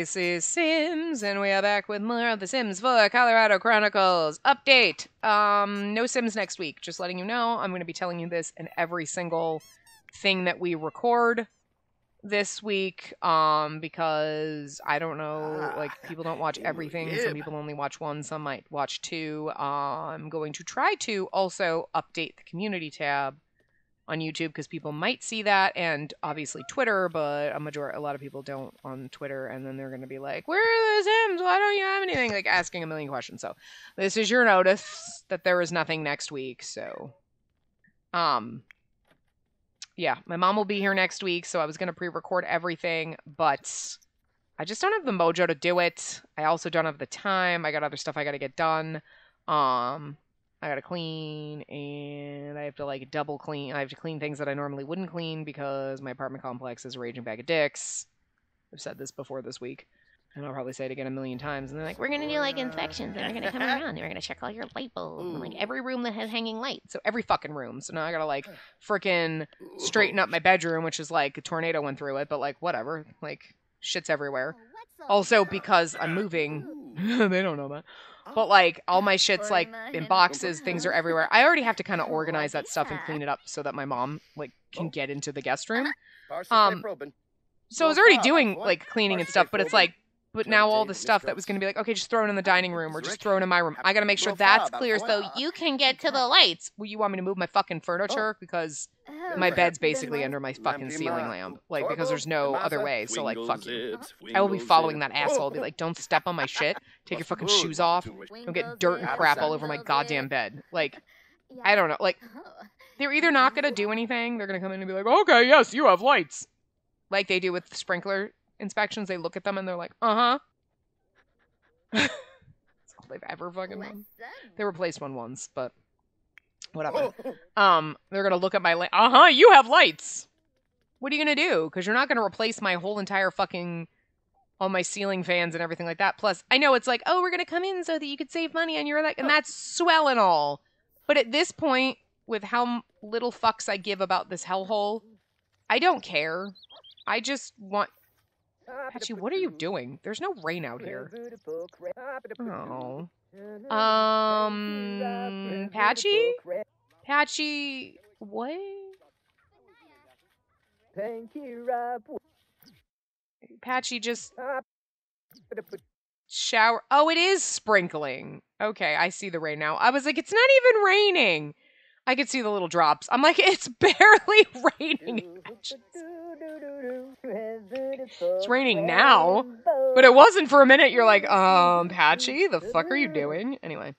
This is Sims, and we are back with more of the Sims 4 Colorado Chronicles update. Um, no Sims next week. Just letting you know, I'm going to be telling you this in every single thing that we record this week. Um, because I don't know, like people don't watch everything. Some people only watch one. Some might watch two. Uh, I'm going to try to also update the community tab on YouTube because people might see that, and obviously Twitter, but a majority, a lot of people don't on Twitter, and then they're going to be like, "Where are the Sims? Why don't you have anything?" Like asking a million questions. So this is your notice that there is nothing next week. So, um, yeah, my mom will be here next week, so I was going to pre-record everything, but I just don't have the mojo to do it. I also don't have the time. I got other stuff I got to get done. Um, I gotta clean and I have to like double clean. I have to clean things that I normally wouldn't clean because my apartment complex is a raging bag of dicks. I've said this before this week. And I'll probably say it again a million times. And they're like, we're going to do like inspections and we're going to come around and we're going to check all your light bulbs and like every room that has hanging lights. So every fucking room. So now I got to like freaking straighten up my bedroom, which is like a tornado went through it, but like whatever. Like shit's everywhere. Also, because I'm moving, they don't know that. But like all my shit's like in boxes, things are everywhere. I already have to kind of organize that stuff and clean it up so that my mom like can get into the guest room. Um, so I was already doing like cleaning and stuff, but it's like, but now all the stuff that was going to be like, okay, just throw it in the dining room or just throw it in my room. I got to make sure that's clear so you can get to the lights. Well, you want me to move my fucking furniture because my bed's basically under my fucking ceiling lamp, like because there's no other way. So like, fuck you. I will be following that asshole. I'll be like, don't step on my shit. Take your fucking shoes off. Don't get dirt and crap all over my goddamn bed. Like, I don't know. Like, they're either not gonna do anything. They're gonna come in and be like, okay, yes, you have lights, like they do with the sprinkler inspections. They look at them and they're like, uh huh. That's all they've ever fucking done. They replaced one once, but whatever. Um, they're gonna look at my light. Uh huh. You have lights. What are you gonna do? Because you're not gonna replace my whole entire fucking all my ceiling fans and everything like that. Plus, I know it's like, oh, we're gonna come in so that you could save money on your like, and that's swell and all. But at this point, with how little fucks I give about this hellhole, I don't care. I just want. Patchy, what are you doing? There's no rain out here. Oh. Um, Patchy? Patchy, what? Patchy just shower. Oh, it is sprinkling. Okay, I see the rain now. I was like, it's not even raining. I could see the little drops. I'm like, it's barely raining. It's raining now, but it wasn't for a minute. You're like, um, Patchy, the fuck are you doing? Anyway.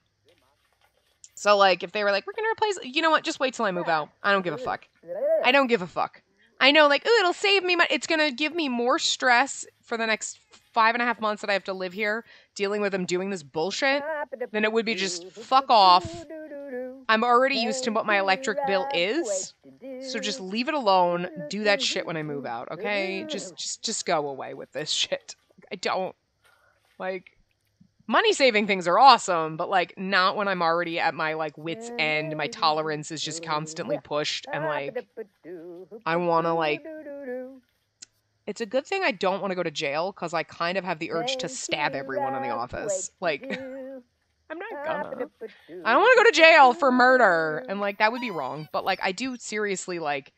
So, like, if they were like, we're gonna replace, you know what? Just wait till I move out. I don't give a fuck. I don't give a fuck. I know, like, ooh, it'll save me money. It's gonna give me more stress for the next five and a half months that I have to live here dealing with them doing this bullshit than it would be just fuck off. I'm already used to what my electric bill is, so just leave it alone. Do that shit when I move out, okay? Just, just, just go away with this shit. I don't like money saving things are awesome, but like not when I'm already at my like wits end. My tolerance is just constantly pushed, and like I want to like. It's a good thing I don't want to go to jail because I kind of have the urge to stab everyone in the office. Like, I'm not gonna. I don't want to go to jail for murder, and like that would be wrong. But like, I do seriously like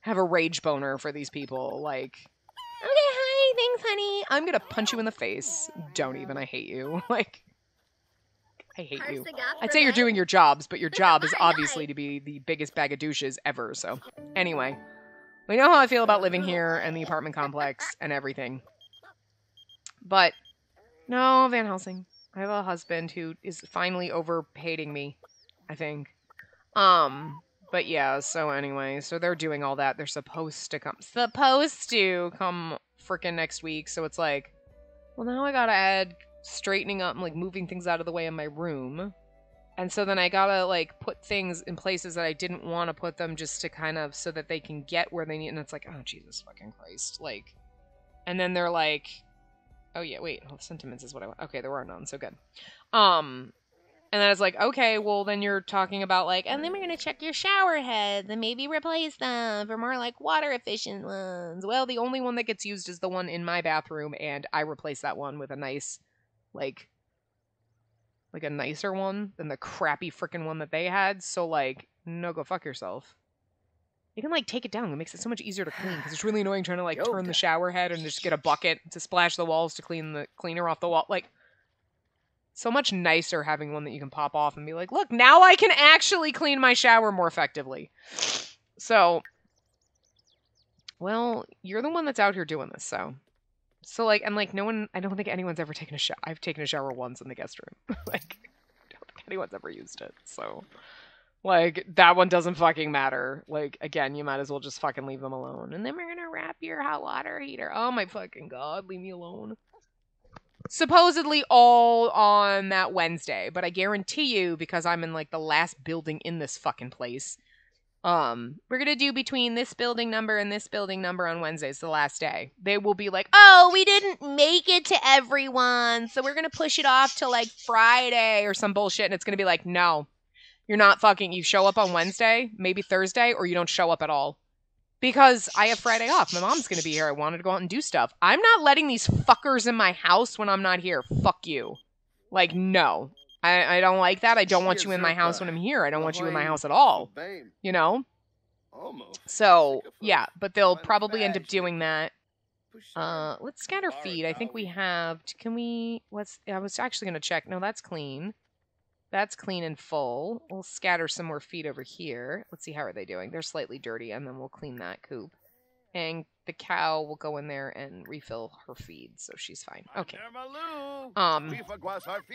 have a rage boner for these people. Like, okay, hi, thanks, honey. I'm gonna punch you in the face. Don't even. I hate you. Like, I hate you. I'd say you're doing your jobs, but your job is obviously to be the biggest bag of douches ever. So, anyway, we know how I feel about living here and the apartment complex and everything. But no, Van Helsing. I have a husband who is finally overhating me, I think. Um, but yeah, so anyway, so they're doing all that. They're supposed to come supposed to come freaking next week. So it's like, well now I gotta add straightening up and like moving things out of the way in my room. And so then I gotta like put things in places that I didn't want to put them just to kind of so that they can get where they need. And it's like, oh Jesus fucking Christ, like. And then they're like, oh yeah, wait, sentiments is what I want. Okay, there were none, so good. Um, And then it's like, okay, well then you're talking about like, and then we're gonna check your shower heads and maybe replace them for more like water efficient ones. Well, the only one that gets used is the one in my bathroom, and I replace that one with a nice, like, like a nicer one than the crappy freaking one that they had. So like, no, go fuck yourself. You can like take it down. It makes it so much easier to clean because it's really annoying trying to like turn the shower head and just get a bucket to splash the walls to clean the cleaner off the wall. Like, so much nicer having one that you can pop off and be like, look, now I can actually clean my shower more effectively. So, well, you're the one that's out here doing this, so. So, like, and like, no one, I don't think anyone's ever taken a shower. I've taken a shower once in the guest room. like, I don't think anyone's ever used it, so. Like, that one doesn't fucking matter. Like, again, you might as well just fucking leave them alone. And then we're gonna wrap your hot water heater. Oh my fucking god, leave me alone supposedly all on that Wednesday, but I guarantee you because I'm in like the last building in this fucking place. Um, we're gonna do between this building number and this building number on Wednesday. It's the last day. They will be like, "Oh, we didn't make it to everyone, so we're gonna push it off to like Friday or some bullshit." And it's gonna be like, "No, you're not fucking. You show up on Wednesday, maybe Thursday, or you don't show up at all." because I have Friday off. My mom's going to be here. I wanted to go out and do stuff. I'm not letting these fuckers in my house when I'm not here. Fuck you. Like, no. I, I don't like that. I don't want you in my house when I'm here. I don't want you in my house at all. You know? Almost. So, yeah, but they'll probably end up doing that. Uh, let's scatter feed. I think we have. Can we? What's? I was actually going to check. No, that's clean. That's clean and full. We'll scatter some more feet over here. Let's see how are they doing. They're slightly dirty, and then we'll clean that coop. And the cow will go in there and refill her feed, so she's fine. Okay. Um,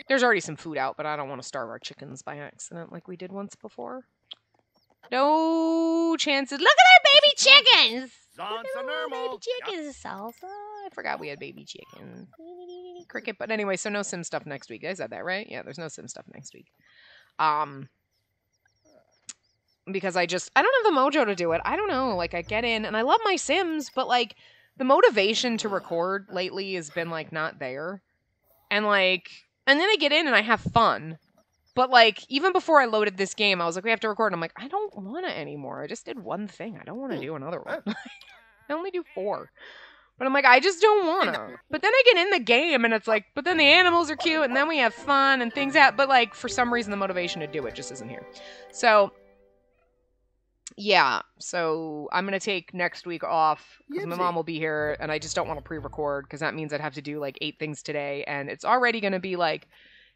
there's already some food out, but I don't want to starve our chickens by accident like we did once before. No chances. Look at our baby chickens! Look at our baby chickens, salsa. I forgot we had baby chickens. Cricket. But anyway, so no sim stuff next week. I said that, right? Yeah, there's no sim stuff next week. Um because I just I don't have the mojo to do it. I don't know. Like I get in and I love my Sims, but like the motivation to record lately has been like not there. And like and then I get in and I have fun. But like even before I loaded this game, I was like, we have to record. And I'm like, I don't want to anymore. I just did one thing. I don't want to do another one. I only do four. But I'm like, I just don't wanna. But then I get in the game and it's like, but then the animals are cute and then we have fun and things that but like for some reason the motivation to do it just isn't here. So yeah, so I'm gonna take next week off because my mom will be here, and I just don't want to pre-record because that means I'd have to do like eight things today, and it's already gonna be like,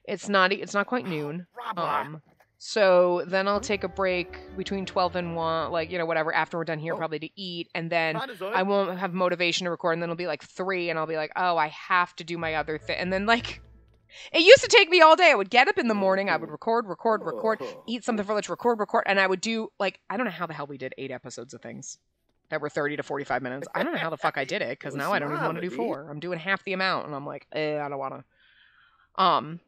it's not it's not quite noon. Um, so then I'll take a break between 12 and 1, like, you know, whatever, after we're done here, oh. probably to eat. And then I won't have motivation to record. And then it'll be like 3, and I'll be like, oh, I have to do my other thing. And then, like, it used to take me all day. I would get up in the morning, I would record, record, record, eat something for lunch, record, record. And I would do, like, I don't know how the hell we did eight episodes of things that were 30 to 45 minutes. I don't know how the fuck I did it because now I don't even want to do four. I'm doing half the amount. And I'm like, eh, I don't want to. Um,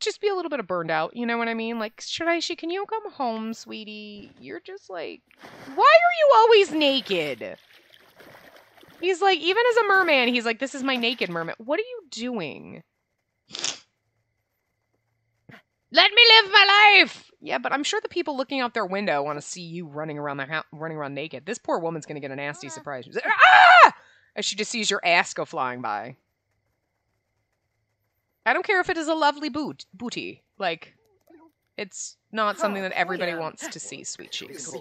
just be a little bit of burned out. You know what I mean? Like, Shiraishi, can you come home, sweetie? You're just like, why are you always naked? He's like, even as a merman, he's like, this is my naked merman. What are you doing? Let me live my life. Yeah, but I'm sure the people looking out their window want to see you running around the house, running around naked. This poor woman's gonna get a nasty surprise. Like, ah! As she just sees your ass go flying by. I don't care if it is a lovely boot booty. Like, it's not something that everybody wants to see, sweet cheeks.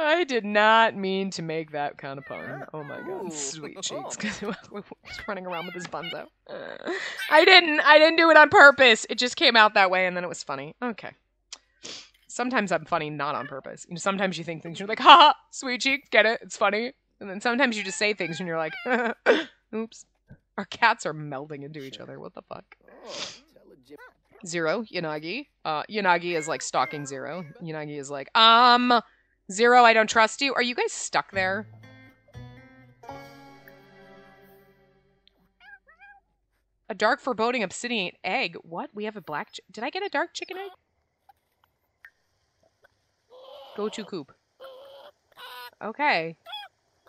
I did not mean to make that kind of pun. Oh my god, sweet cheeks. He's running around with his buns out. Uh, I didn't. I didn't do it on purpose. It just came out that way, and then it was funny. Okay. Sometimes I'm funny not on purpose. You know, sometimes you think things, you're like, ha, sweet cheeks, get it? It's funny. And then sometimes you just say things, and you're like, uh, Oops. Our cats are melding into each other. What the fuck? Zero, Yanagi. Uh, Yanagi is like stalking Zero. Yanagi is like, um, Zero, I don't trust you. Are you guys stuck there? A dark foreboding obsidian egg. What? We have a black. Did I get a dark chicken egg? Go to coop. Okay.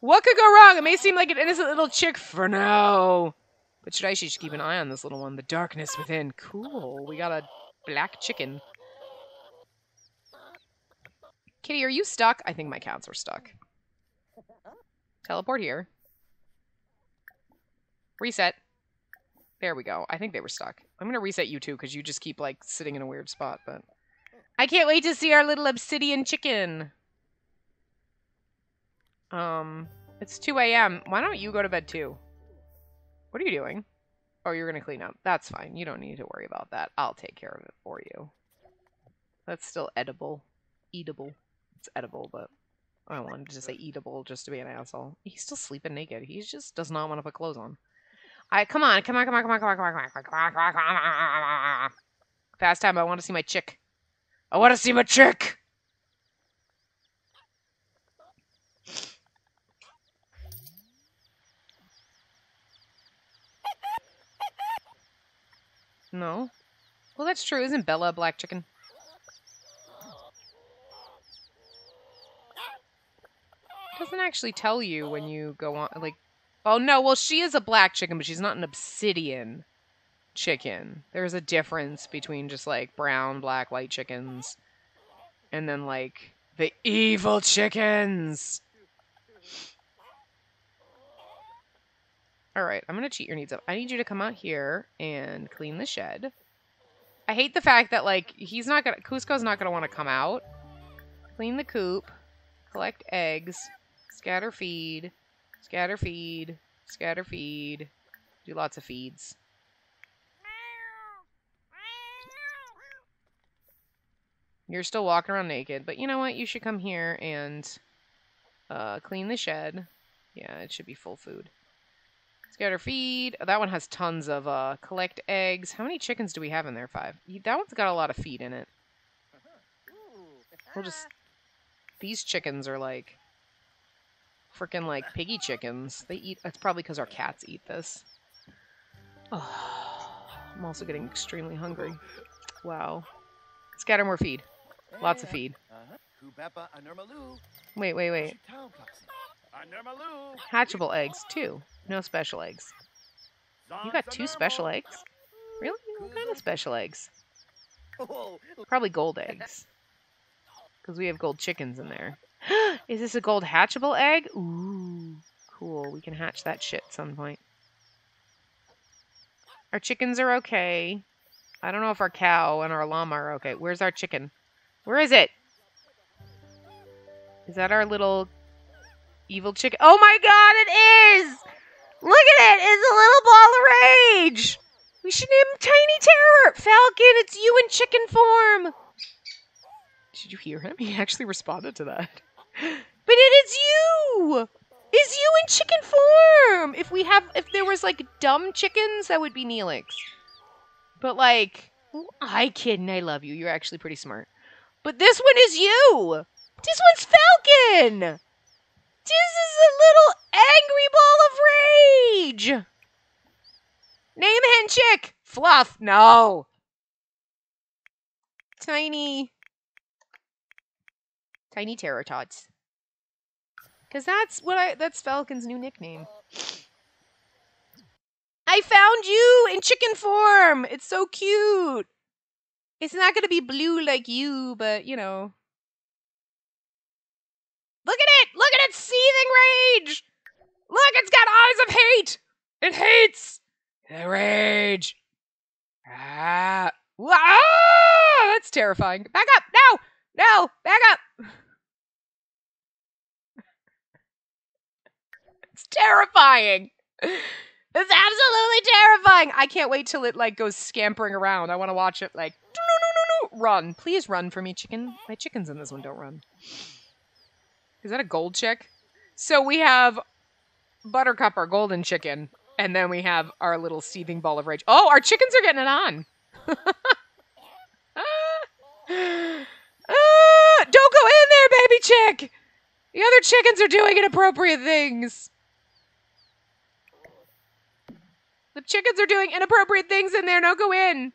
What could go wrong? It may seem like an innocent little chick for now. But should I should keep an eye on this little one? The darkness within. Cool. We got a black chicken. Kitty, are you stuck? I think my cats are stuck. Teleport here. Reset. There we go. I think they were stuck. I'm gonna reset you too, because you just keep like sitting in a weird spot, but I can't wait to see our little obsidian chicken. Um, it's 2 a.m. Why don't you go to bed too? What are you doing? Oh, you're gonna clean up. That's fine. You don't need to worry about that. I'll take care of it for you. That's still edible. Eatable. It's edible, but I wanted to say eatable just to be an asshole. He's still sleeping naked. He just does not want to put clothes on. I come on, come on, come on, come on, come on, come on, come on, come on, come on, come on. Fast time. I want to see my chick. I want to see my chick. No. Well, that's true. Isn't Bella a black chicken? Doesn't actually tell you when you go on, like, oh no, well, she is a black chicken, but she's not an obsidian chicken. There's a difference between just like brown, black, white chickens and then like the evil chickens. All right, I'm going to cheat your needs up. I need you to come out here and clean the shed. I hate the fact that like he's not going to Kuzco's not going to want to come out. Clean the coop, collect eggs, scatter feed, scatter feed, scatter feed, do lots of feeds. You're still walking around naked, but you know what? You should come here and uh, clean the shed. Yeah, it should be full food. Scatter feed. Oh, that one has tons of uh, collect eggs. How many chickens do we have in there? Five. That one's got a lot of feed in it. We'll just... These chickens are like... Freaking like piggy chickens. They eat... That's probably because our cats eat this. Oh, I'm also getting extremely hungry. Wow. Scatter more feed. Lots of feed. Wait, wait, wait. Hatchable eggs, too. No special eggs. You got two special eggs? Really? What kind of special eggs? Probably gold eggs. Because we have gold chickens in there. Is this a gold hatchable egg? Ooh, cool. We can hatch that shit at some point. Our chickens are okay. I don't know if our cow and our llama are okay. Where's our chicken? Where is it? Is that our little evil chicken? Oh my god, it is! Look at it! It's a little ball of rage! We should name him Tiny Terror! Falcon, it's you in chicken form! Did you hear him? He actually responded to that. But it is you! Is you in chicken form! If we have, if there was like dumb chickens, that would be Neelix. But like, I kid and I love you. You're actually pretty smart. But this one is you. This one's Falcon. This is a little angry ball of rage. Name hen chick. Fluff. No. Tiny. Tiny Terror Tots. Cause that's what I that's Falcon's new nickname. I found you in chicken form. It's so cute. It's not going to be blue like you, but you know. Look at it! Look at seething rage! Look, it's got eyes of hate! It hates! The rage! Ah! ah! That's terrifying. Back up! No! No! Back up! it's terrifying! It's absolutely terrifying. I can't wait till it like goes scampering around. I want to watch it like run. Please run for me, chicken. My chickens in this one don't run. Is that a gold chick? So we have Buttercup, our golden chicken, and then we have our little seething ball of rage. Oh, our chickens are getting it on. ah, don't go in there, baby chick. The other chickens are doing inappropriate things. The chickens are doing inappropriate things in there. Don't go in.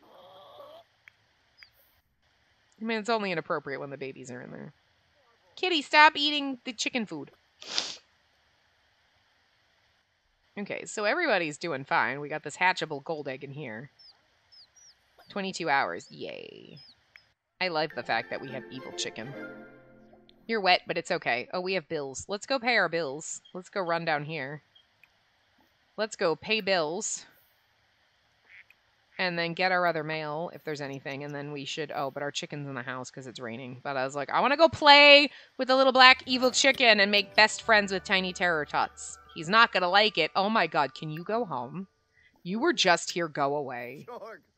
I mean, it's only inappropriate when the babies are in there. Kitty, stop eating the chicken food. Okay, so everybody's doing fine. We got this hatchable gold egg in here. 22 hours. Yay. I like the fact that we have evil chicken. You're wet, but it's okay. Oh, we have bills. Let's go pay our bills. Let's go run down here. Let's go pay bills. And then get our other mail, if there's anything. And then we should... Oh, but our chicken's in the house because it's raining. But I was like, I want to go play with the little black evil chicken and make best friends with Tiny Terror Tots. He's not going to like it. Oh my god, can you go home? You were just here, go away.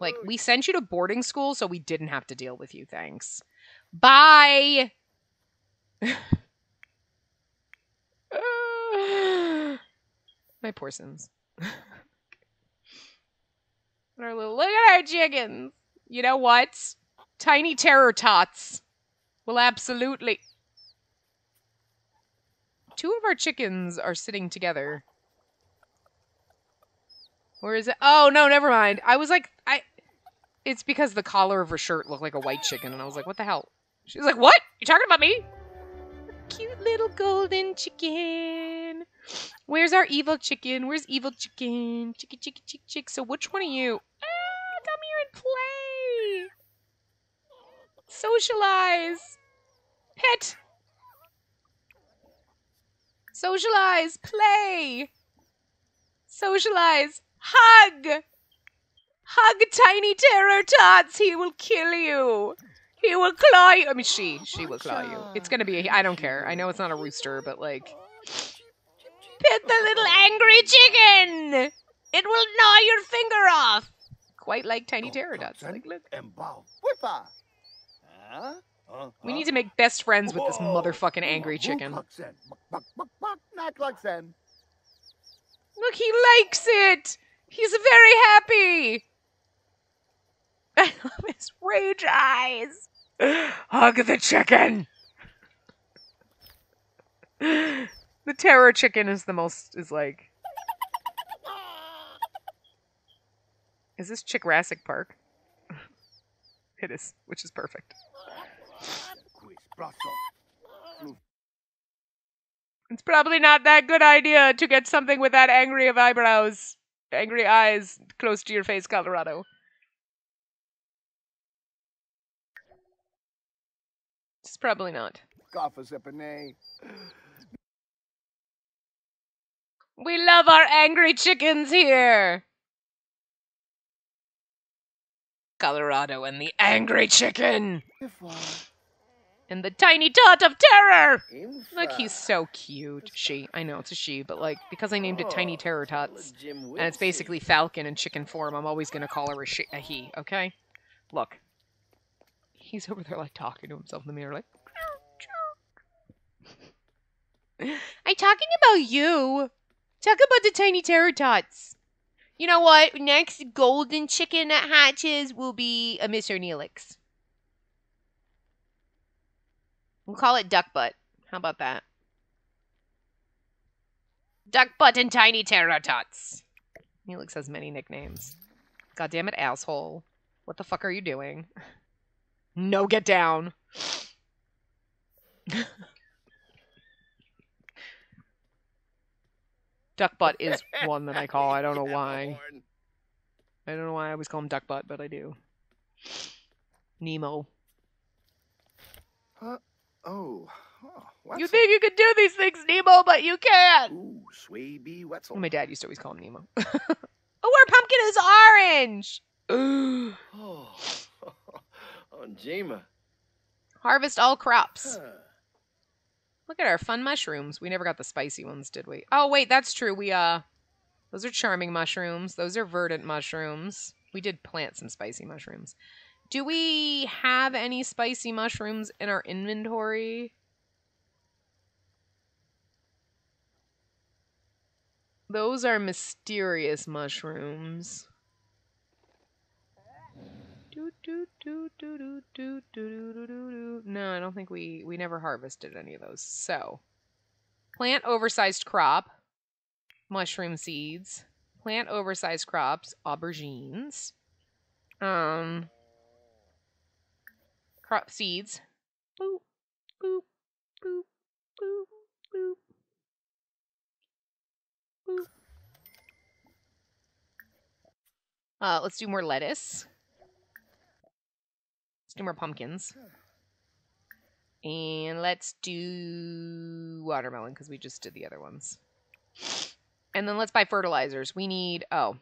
Like, we sent you to boarding school so we didn't have to deal with you, thanks. Bye! My poor Sims. little, look at our chickens! You know what? Tiny terror tots will absolutely. Two of our chickens are sitting together. Where is it? Oh no, never mind. I was like, I. It's because the collar of her shirt looked like a white chicken, and I was like, what the hell? She's like, what? You talking about me? Cute little golden chicken. Where's our evil chicken? Where's evil chicken? Chicky, chicky, chick, chick. So which one of you? Ah, come here and play. Socialize. Pet. Socialize. Play. Socialize. Hug. Hug Tiny Terror Tots. He will kill you. He will claw you. I mean, she. She will claw you. It's gonna be. I don't care. I know it's not a rooster, but like. Pet the little angry chicken. It will gnaw your finger off. Quite like Tiny Terror Tots. Like, look. We need to make best friends with this motherfucking angry chicken. Look, he likes it. He's very happy. I love his rage eyes. Hug the chicken. the terror chicken is the most is like. Is this Jurassic Park? it is, which is perfect. It's probably not that good idea to get something with that angry of eyebrows, angry eyes close to your face, Colorado. It's probably not. We love our angry chickens here. Colorado and the angry chicken. And the tiny tot of terror. Look, he's so cute. She. I know it's a she, but like because I named it Tiny Terror Tots, and it's basically Falcon in chicken form, I'm always gonna call her a, she, a he. Okay. Look. He's over there like talking to himself in the mirror, like. I'm talking about you. Talk about the tiny terror tots. You know what? Next golden chicken that hatches will be a Mr. Neelix. We'll call it Duck Butt. How about that? Duck Butt and Tiny Terror Tots. Neelix has many nicknames. God damn it, asshole. What the fuck are you doing? No, get down. Duck butt is one that I call. I don't know why. I don't know why I always call him duck butt, but I do. Nemo. Uh, oh, huh? Oh. oh you think you can do these things, Nemo, but you can't. Ooh, Swaby Wetzel. My dad used to always call him Nemo. oh, our pumpkin is orange. oh, oh, Jima. Harvest all crops. Huh. Look at our fun mushrooms. We never got the spicy ones, did we? Oh, wait, that's true. We, uh, those are charming mushrooms. Those are verdant mushrooms. We did plant some spicy mushrooms. Do we have any spicy mushrooms in our inventory? Those are mysterious mushrooms. No, I don't think we we never harvested any of those. So, plant oversized crop, mushroom seeds, plant oversized crops, aubergines, um, crop seeds. Boop, boop, boop, boop, boop, boop. Uh, let's do more lettuce. Do more pumpkins. And let's do watermelon because we just did the other ones. And then let's buy fertilizers. We need, oh.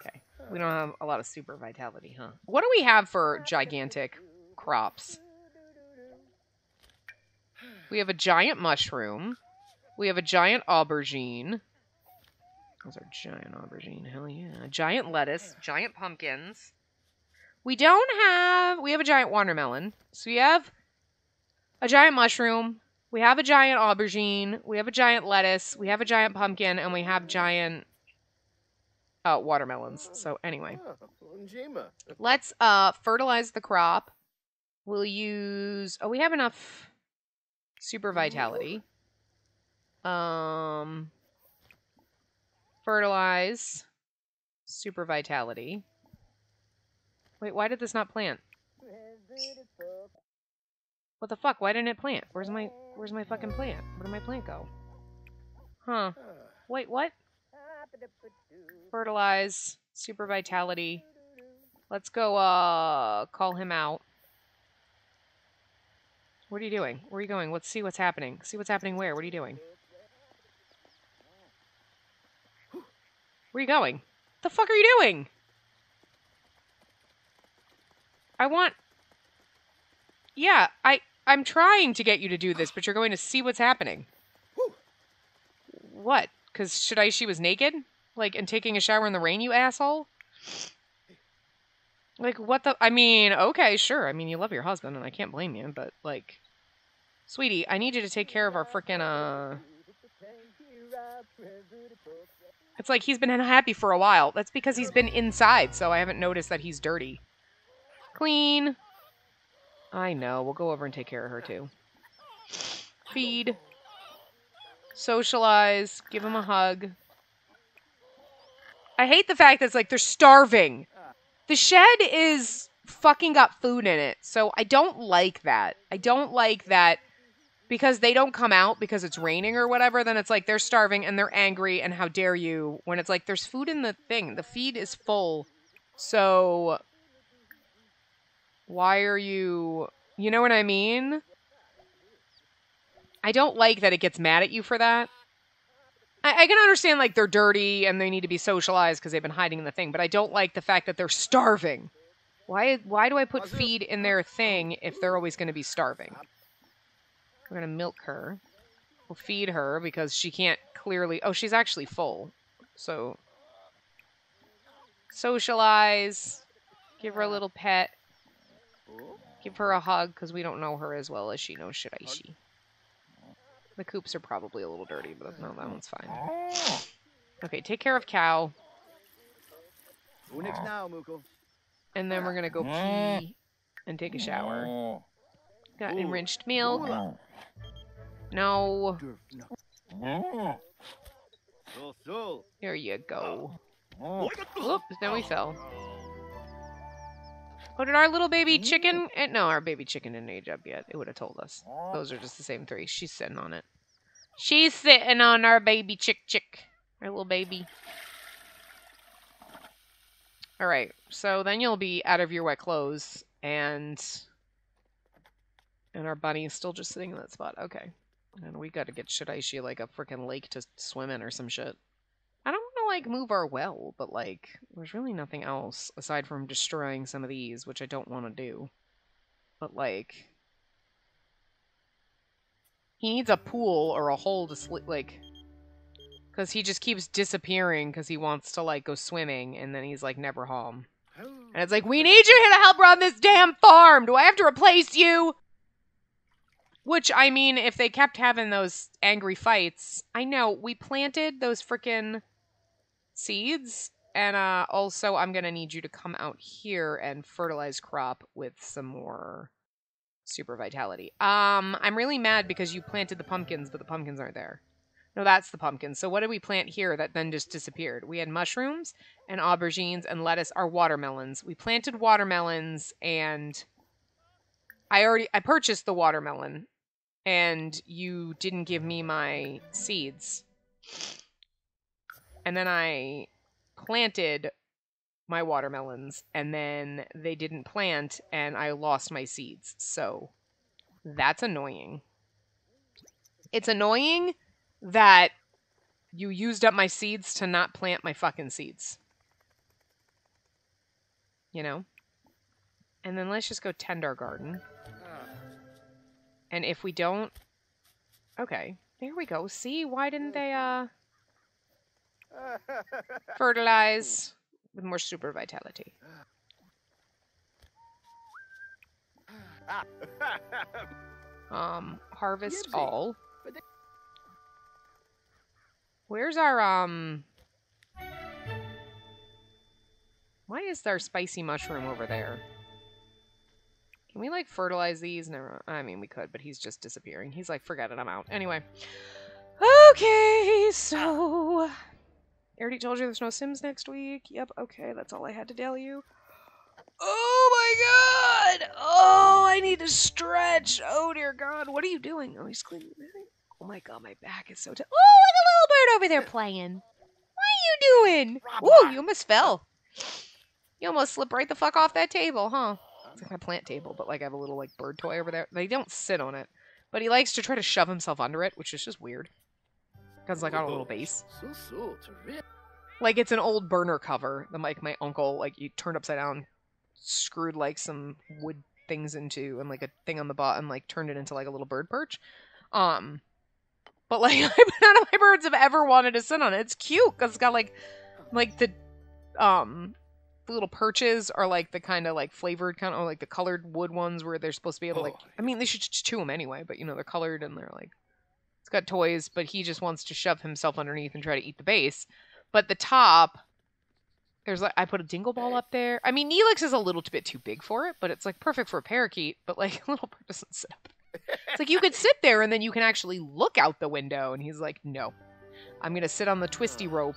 Okay. We don't have a lot of super vitality, huh? What do we have for gigantic crops? We have a giant mushroom. We have a giant aubergine. Those are giant aubergine. Hell yeah. Giant lettuce. Giant pumpkins. We don't have... We have a giant watermelon. So we have a giant mushroom. We have a giant aubergine. We have a giant lettuce. We have a giant pumpkin. And we have giant uh, watermelons. So anyway. Oh, Let's uh fertilize the crop. We'll use... Oh, we have enough super vitality. Um, fertilize, super vitality. Wait, why did this not plant? What the fuck? Why didn't it plant? Where's my Where's my fucking plant? Where did my plant go? Huh. Wait, what? Fertilize, super vitality. Let's go uh call him out. What are you doing? Where are you going? Let's see what's happening. See what's happening where? What are you doing? Where are you going? The fuck are you doing? I want... Yeah, I, I'm trying to get you to do this, but you're going to see what's happening. What? Because should I she was naked? Like, and taking a shower in the rain, you asshole? Like, what the... I mean, okay, sure. I mean, you love your husband, and I can't blame you, but, like... Sweetie, I need you to take care of our frickin', uh... It's like he's been unhappy for a while. That's because he's been inside, so I haven't noticed that he's dirty. Clean. I know. We'll go over and take care of her, too. Feed. Socialize. Give him a hug. I hate the fact that it's like they're starving. The shed is fucking got food in it, so I don't like that. I don't like that because they don't come out because it's raining or whatever, then it's like they're starving and they're angry and how dare you when it's like there's food in the thing. The feed is full. So why are you you know what I mean? I don't like that it gets mad at you for that. I, I can understand like they're dirty and they need to be socialized because they've been hiding in the thing, but I don't like the fact that they're starving. Why why do I put feed in their thing if they're always going to be starving? We're gonna milk her. We'll feed her because she can't clearly... Oh, she's actually full. So... Socialize. Give her a little pet. Give her a hug because we don't know her as well as she knows Shiraishi. The coops are probably a little dirty, but no, that one's fine. Okay, take care of cow. Who next now, Muko? And then we're gonna go pee and take a shower. Got enriched milk. No. So, so. Here you go. Whoops, then we fell. Oh, did our little baby chicken? Eh, no, our baby chicken didn't age up yet. It would have told us. Those are just the same three. She's sitting on it. She's sitting on our baby chick chick. Our little baby. Alright, so then you'll be out of your wet clothes, and... And our bunny is still just sitting in that spot. Okay. And we gotta get Shiraishi like a freaking lake to swim in or some shit. I don't want to like move our well, but like there's really nothing else aside from destroying some of these, which I don't want to do. But like he needs a pool or a hole to sleep like cuz he just keeps disappearing cuz he wants to like go swimming and then he's like never home. And it's like, "We need you here to help run this damn farm. Do I have to replace you?" Which, I mean, if they kept having those angry fights, I know we planted those freaking seeds. And uh, also, I'm to need you to come out here and fertilize crop with some more super vitality. Um, I'm really mad because you planted the pumpkins, but the pumpkins aren't there. No, that's the pumpkins. So what did we plant here that then just disappeared? We had mushrooms and aubergines and lettuce are watermelons. We planted watermelons and I already I purchased the watermelon and you didn't give me my seeds. and then I planted my watermelons, and then they didn't plant, and I lost my seeds. So that's annoying. It's annoying that you used up my seeds to not plant my fucking seeds. You know? And then let's just go tend our garden. And if we don't Okay. There we go. See, why didn't they uh fertilize with more super vitality? Um, harvest all. Where's our um Why is there spicy mushroom over there? Can we like fertilize these? Never I mean we could, but he's just disappearing. He's like, forget it, I'm out. Anyway. Okay, so I already told you there's no Sims next week. Yep, okay, that's all I had to tell you. Oh my god! Oh, I need to stretch. Oh dear god, what are you doing? Oh, he's cleaning Oh my god, my back is so tight. Oh, look a little bird over there playing. What are you doing? Oh, you almost fell. You almost slipped right the fuck off that table, huh? It's like my plant table, but like I have a little like bird toy over there. They don't sit on it, but he likes to try to shove himself under it, which is just weird. Cause like on a little base, like it's an old burner cover that like my uncle like you turned upside down, screwed like some wood things into and like a thing on the bottom, like turned it into like a little bird perch. Um, but like none of my birds have ever wanted to sit on it. It's cute because it's got like like the um the little perches are like the kind of like flavored kind of like the colored wood ones where they're supposed to be able to like Oh, I mean they should just chew them anyway, but you know they're colored and they're like it's got toys, but he just wants to shove himself underneath and try to eat the base. But the top there's like I put a dingle ball up there. I mean Neelix is a little bit too big for it, but it's like perfect for a parakeet, but like a little bird doesn't sit up. It's like you could sit there and then you can actually look out the window and he's like, "No. I'm going to sit on the twisty rope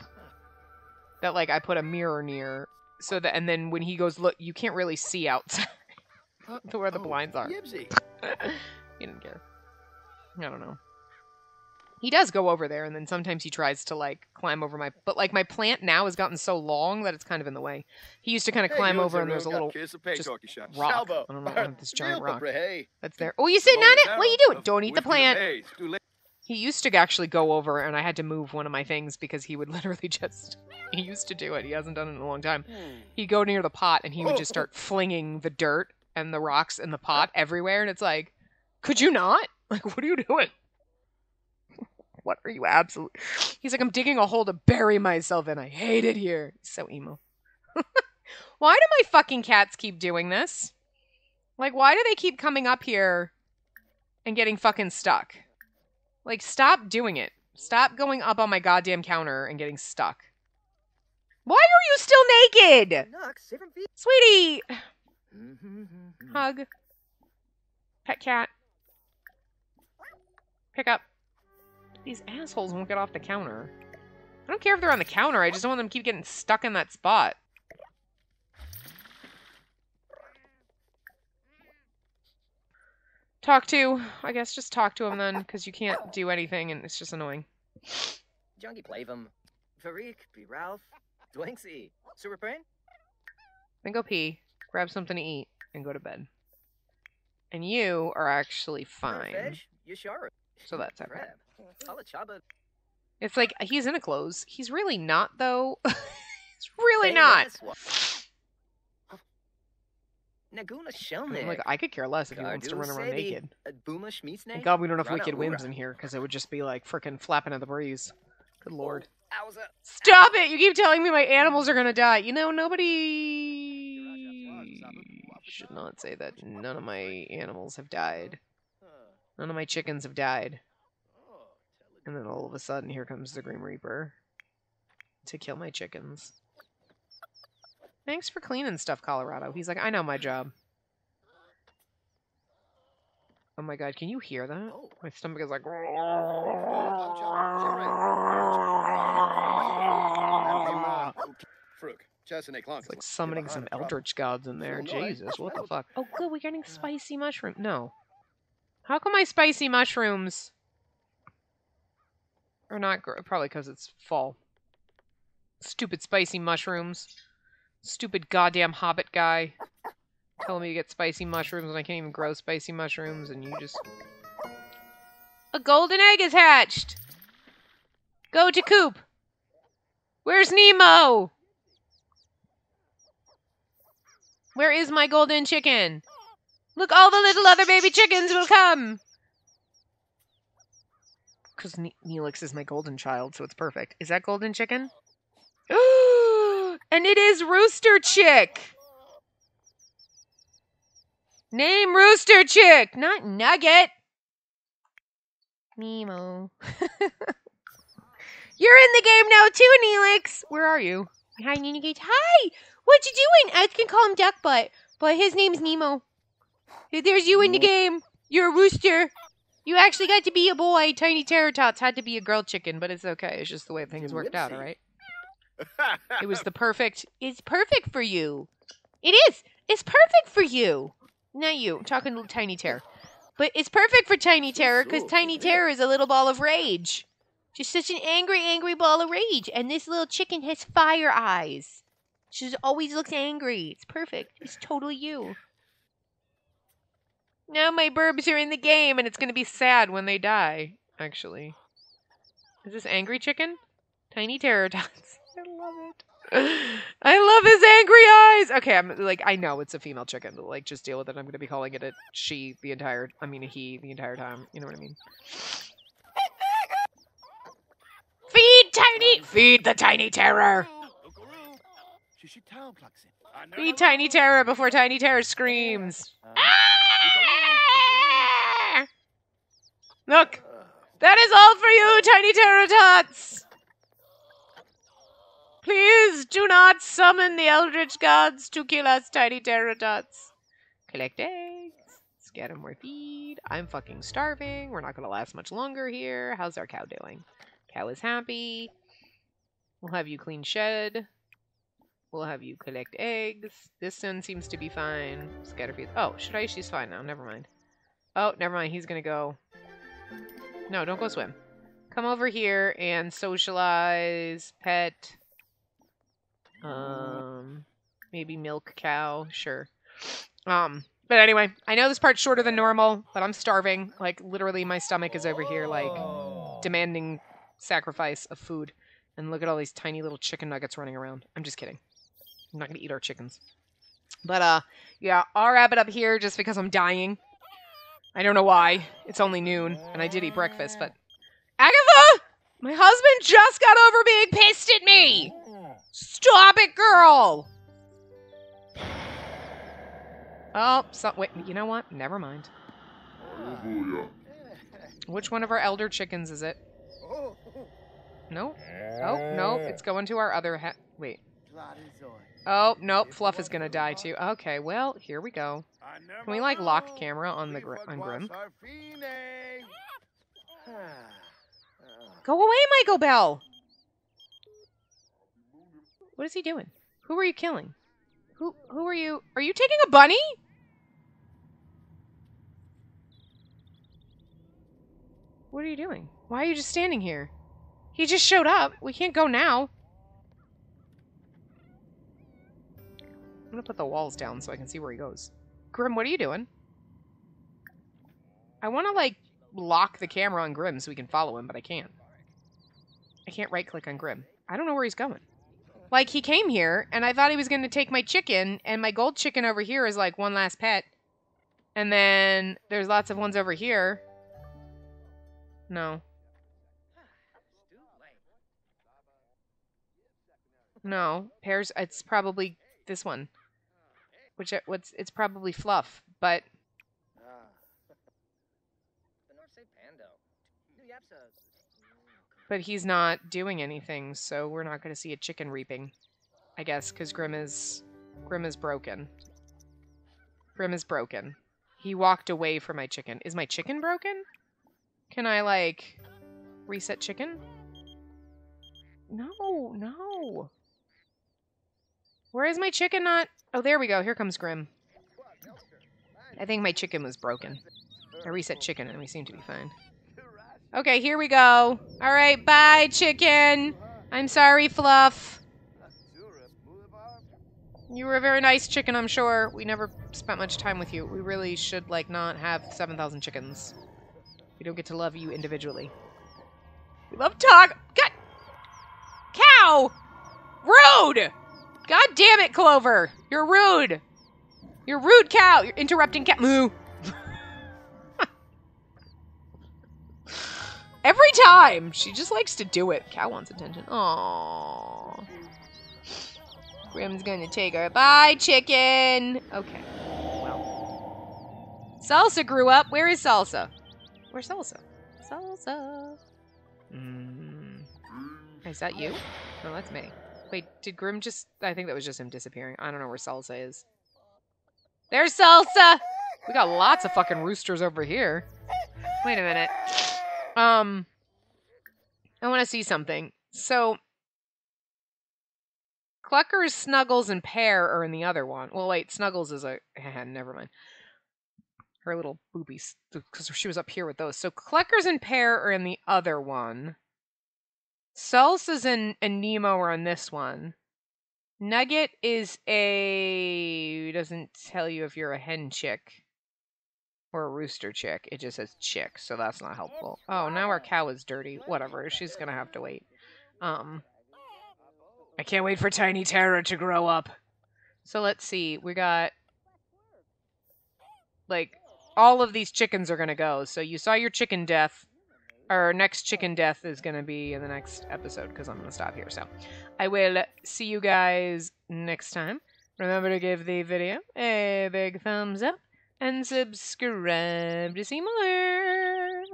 that like I put a mirror near so that and then when he goes look, you can't really see outside to where the Oh, blinds are." He didn't care. I don't know. He does go over there, and then sometimes he tries to like climb over my. But like my plant now has gotten so long that it's kind of in the way. He used to kind of climb over, and there's a little just rock. I don't know, this giant rock that's there. Oh, you sitting on it? What are you doing? Don't eat the plant. He used to actually go over, and I had to move one of my things because he would literally just. He used to do it. He hasn't done it in a long time. Hmm. He'd go near the pot, and he would just start flinging the dirt and the rocks in the pot everywhere, and it's like, could you not? Like, what are you doing? What are you absolutely? He's like, I'm digging a hole to bury myself in. I hate it here. He's so emo. why do my fucking cats keep doing this? Like, why do they keep coming up here and getting fucking stuck? Like, stop doing it. Stop going up on my goddamn counter and getting stuck. Why are you still naked? Sweetie! Hug. Pet cat. Pick up. These assholes won't get off the counter. I don't care if they're on the counter, I just don't want them to keep getting stuck in that spot. Talk to. I guess just talk to him then, because you can't do anything and it's just annoying. Junkie Plavum, Farik, P. Ralph, Dwinksy, Super Brain? Then go pee, grab something to eat, and go to bed. And you are actually fine. So that's okay. It's like he's in a clothes. He's really not though. he's really not. Naguna Shelnik, Like I could care less if he wants to run around naked. Booma Thank God we don't have wicked whims in here because it would just be like freaking flapping in the breeze. Good lord. Stop it! You keep telling me my animals are gonna die. You know, nobody should not say that none of my animals have died. None of my chickens have died. And then all of a sudden, here comes the Grim Reaper to kill my chickens. Thanks for cleaning stuff, Colorado. He's like, I know my job. Oh my god, can you hear that? Oh. My stomach is like. It's like summoning some eldritch gods in there. No, I- Jesus, what the fuck? Oh, good, we're getting spicy mushroom. No. How come my spicy mushrooms are not probably because it's fall? Stupid spicy mushrooms. Stupid goddamn hobbit guy. Telling me to get spicy mushrooms and I can't even grow spicy mushrooms and you just. A golden egg is hatched! Go to coop! Where's Nemo? Where is my golden chicken? Look, all the little other baby chickens will come! Because ne- Neelix is my golden child, so it's perfect. Is that golden chicken? and it is Rooster Chick! Name Rooster Chick, not Nugget! Nemo. You're in the game now too, Neelix! Where are you? Hi, Nina Gates. Hi! What you doing? I can call him Duck Butt, but his name's Nemo. There's you in the game. You're a rooster. You actually got to be a boy. Tiny Terratots had to be a girl chicken, but it's okay. It's just the way things worked out, all right? It was the perfect. It's perfect for you. It is. It's perfect for you. Not you. I'm talking to Tiny Terror. But it's perfect for Tiny Terror because Tiny Terror is a little ball of rage. Just such an angry, angry ball of rage. And this little chicken has fire eyes. She just always looks angry. It's perfect. It's totally you. Now my burbs are in the game, and it's going to be sad when they die, actually. Is this Angry Chicken? Tiny Terror, Terratots. I love it. I love his angry eyes. Okay, I'm like, I know it's a female chicken. But, like, just deal with it. I'm going to be calling it a she the entire, I mean, a he the entire time. You know what I mean? Feed Tiny! Feed the Tiny Terror! Feed Tiny Terror before Tiny Terror screams. Ah! Look, that is all for you, Tiny Terratots! Please do not summon the Eldritch Gods to kill us, Tiny Terratots. Collect eggs. Let's get 'em more feed. I'm fucking starving. We're not gonna last much longer here. How's our cow doing? Cow is happy. We'll have you clean shed. We'll have you collect eggs. This one seems to be fine. Scatterfeed. Oh, should I? She's fine now. Never mind. Oh, never mind. He's gonna go. No, don't go swim. Come over here and socialize. Pet. Um, maybe milk cow. Sure. Um, but anyway, I know this part's shorter than normal, but I'm starving. Like, literally, my stomach is over here, like, demanding sacrifice of food. And look at all these tiny little chicken nuggets running around. I'm just kidding. I'm not gonna eat our chickens. But uh yeah, I'll wrap it up here just because I'm dying. I don't know why. It's only noon, and I did eat breakfast, but Agatha! My husband just got over being pissed at me! Stop it, girl! Oh, so, wait, you know what? Never mind. Which one of our elder chickens is it? Nope. Oh, nope. It's going to our other ha- Wait. Oh, nope. Fluff is gonna die too. Okay, well, here we go. Can we, like, lock camera on the gr- on Grim? Go away, Michael Bell! What is he doing? Who are you killing? Who who are you? Are you taking a bunny? What are you doing? Why are you just standing here? He just showed up. We can't go now. I'm gonna put the walls down so I can see where he goes. Grim, what are you doing? I want to, like, lock the camera on Grim so we can follow him, but I can't. I can't right-click on Grim. I don't know where he's going. Like, he came here, and I thought he was going to take my chicken, and my gold chicken over here is, like, one last pet. And then there's lots of ones over here. No. No. Pears, it's probably this one. Which, uh, what's, it's probably Fluff, but The North Say Pando. New Yapsa. But he's not doing anything, so we're not going to see a chicken reaping. I guess because Grim is Grim is broken. Grim is broken. He walked away from my chicken. Is my chicken broken? Can I like reset chicken? No, no. Where is my chicken not? Oh, there we go. Here comes Grim. I think my chicken was broken. I reset chicken and we seem to be fine. Okay, here we go. All right, bye, chicken. I'm sorry, Fluff. You were a very nice chicken, I'm sure. We never spent much time with you. We really should, like, not have 7,000 chickens. We don't get to love you individually. We love talk. God. Cow! Rude! God damn it, Clover! You're rude! You're rude, cow! You're interrupting cat. Moo! Every time! She just likes to do it. Cow wants attention. Aww. Grim's gonna take her. Bye, chicken! Okay. Well. Salsa grew up. Where is Salsa? Where's Salsa? Salsa. Mm. Is that you? No, that's me. Wait, did Grim just... I think that was just him disappearing. I don't know where Salsa is. There's Salsa! We got lots of fucking roosters over here. Wait a minute. Um... I want to see something. So... Cluckers, Snuggles, and Pear are in the other one. Well, wait, Snuggles is a... never mind. Her little boobies, because she was up here with those. So Cluckers and Pear are in the other one. Salsa's and, and Nemo are on this one. Nugget is a doesn't tell you if you're a hen chick or a rooster chick. It just says chick, so that's not helpful. Oh, now our cow is dirty. Whatever. She's gonna have to wait. Um I can't wait for Tiny Terror to grow up. So let's see. We got like all of these chickens are gonna go. So you saw your chicken death our next chicken death is going to be in the next episode because I'm going to stop here. So I will see you guys next time. Remember to give the video a big thumbs up and subscribe to see more.